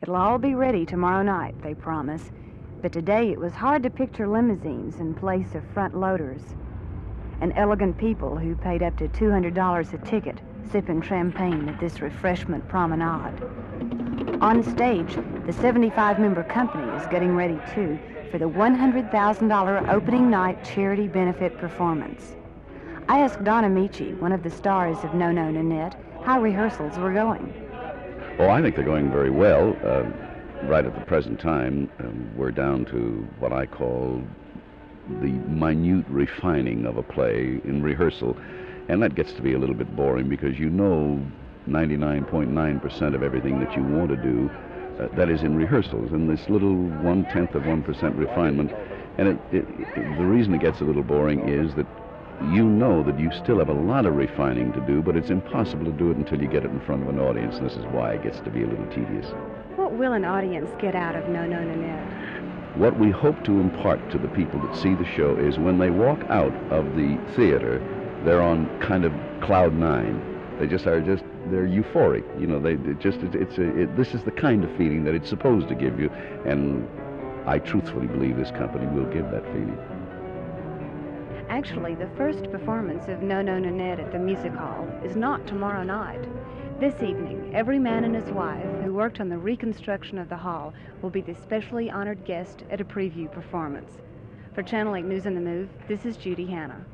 It'll all be ready tomorrow night, they promise. But today it was hard to picture limousines in place of front loaders. And elegant people who paid up to $200 a ticket sipping champagne at this refreshment promenade. On stage, the 75 member company is getting ready too for the $100,000 opening night charity benefit performance. I asked Don Ameche, one of the stars of No No Nanette, how rehearsals were going. Oh, I think they're going very well. Uh, right at the present time, um, we're down to what I call the minute refining of a play in rehearsal. And that gets to be a little bit boring because you know 99.9% of everything that you want to do. Uh, that is in rehearsals, and this little one tenth of one percent refinement. And it, it, it, the reason it gets a little boring is that you know that you still have a lot of refining to do, but it's impossible to do it until you get it in front of an audience, and this is why it gets to be a little tedious. What will an audience get out of No No Nanette? What we hope to impart to the people that see the show is when they walk out of the theater, they're on kind of cloud nine. They just are just they're euphoric. You know, they just it, it's a, it, this is the kind of feeling that it's supposed to give you, and I truthfully believe this company will give that feeling. Actually, the first performance of No No Nanette at the Music Hall is not tomorrow night. This evening, every man and his wife who worked on the reconstruction of the hall will be the specially honored guest at a preview performance. For Channel 8 News on the Move, this is Judy Hanna.